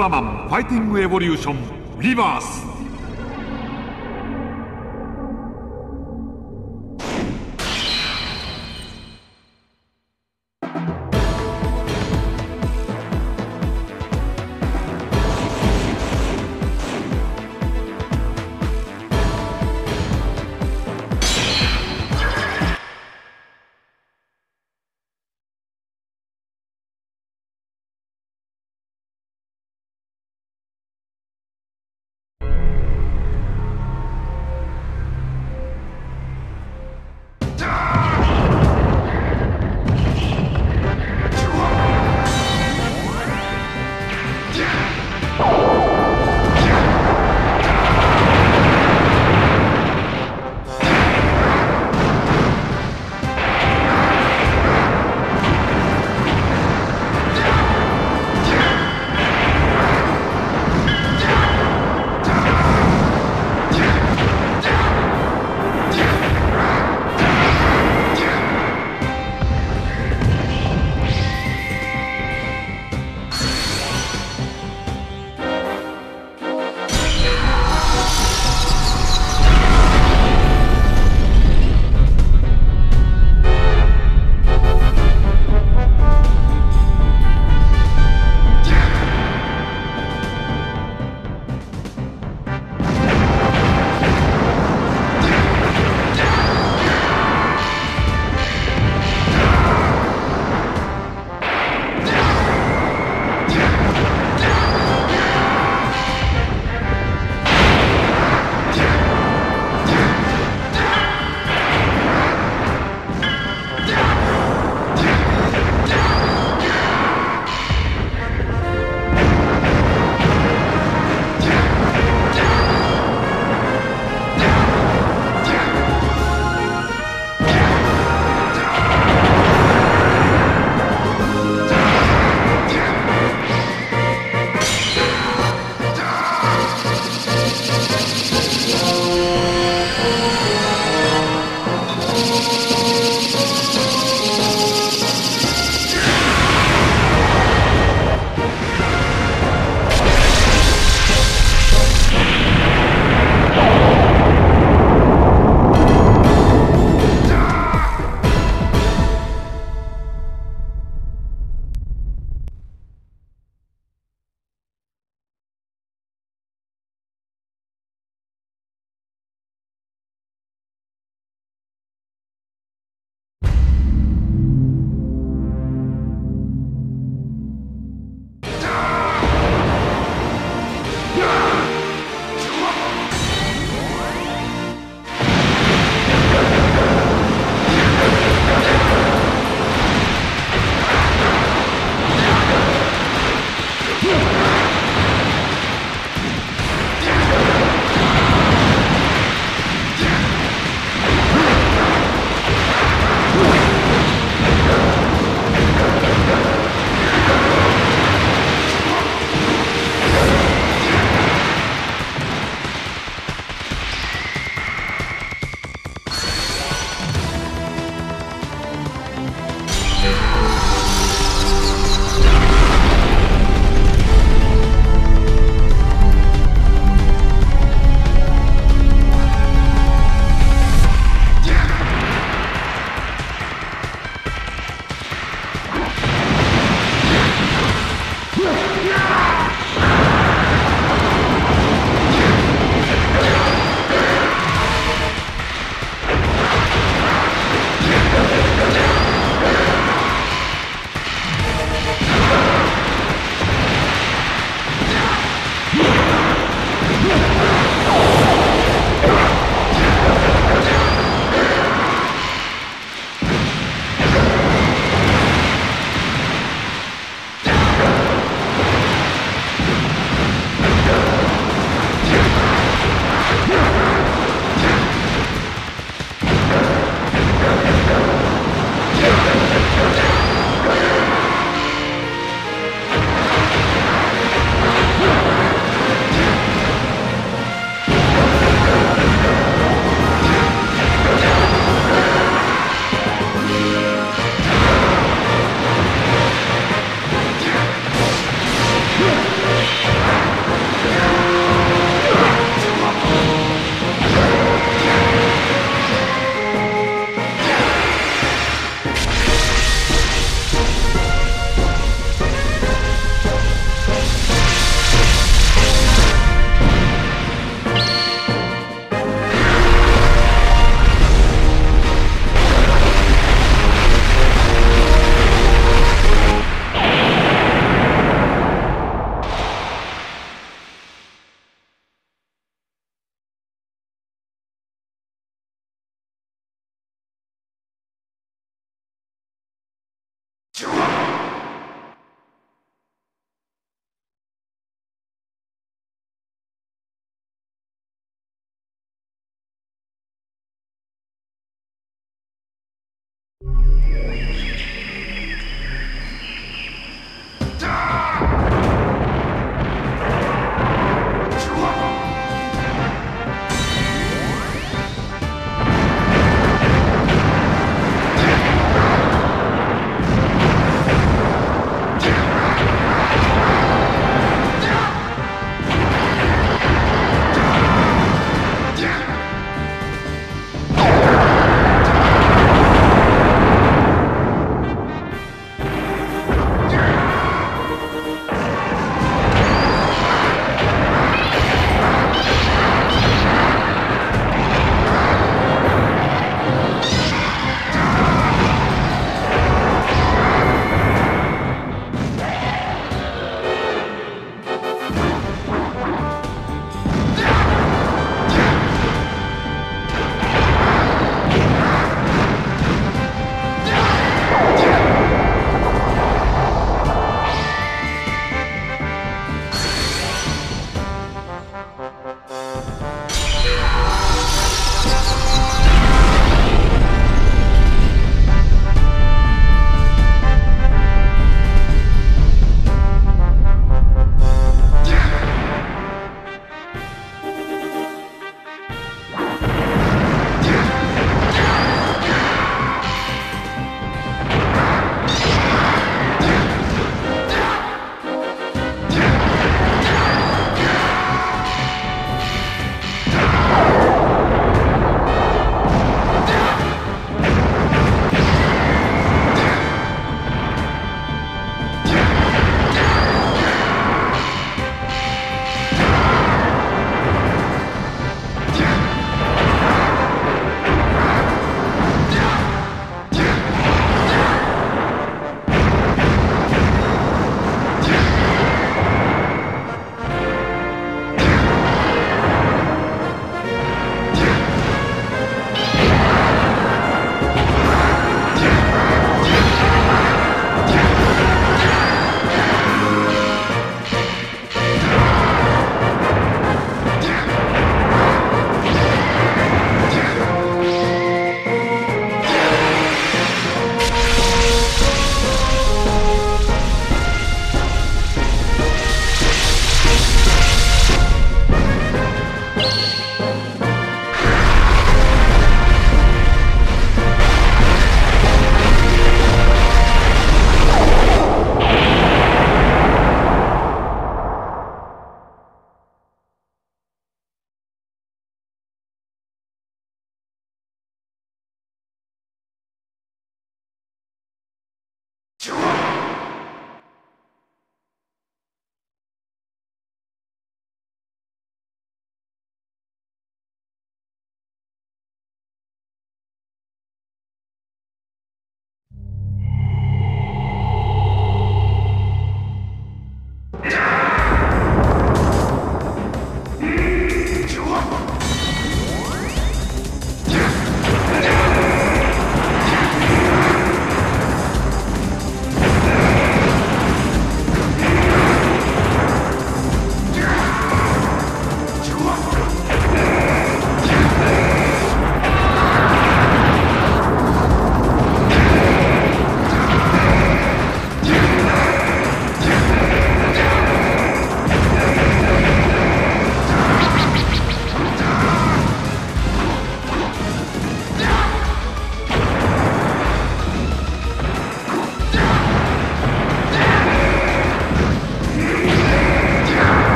ラマンファイティングエボリューションリバース。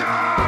Ah!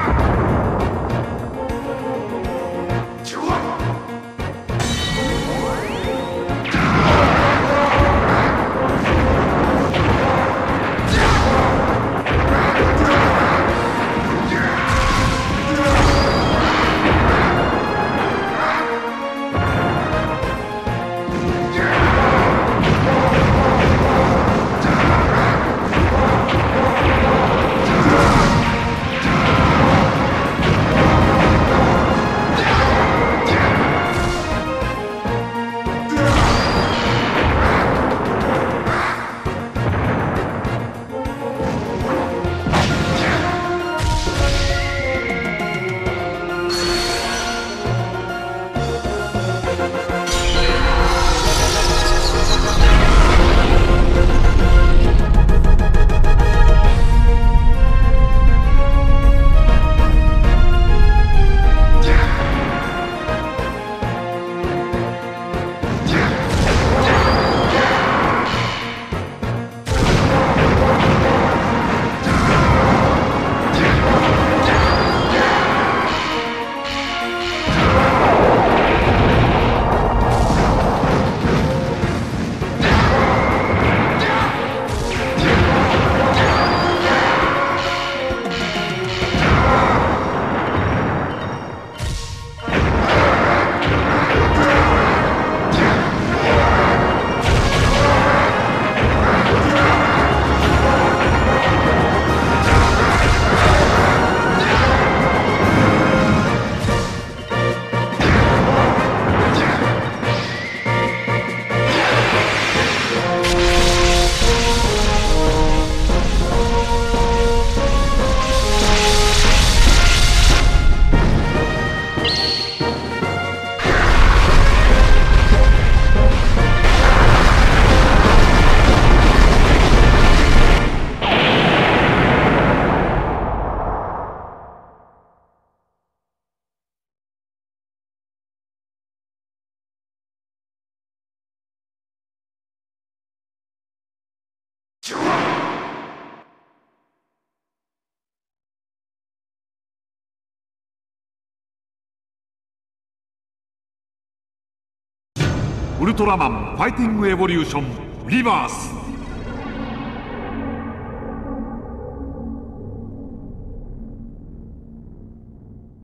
ウルトラマンファイティングエボリューションリバース。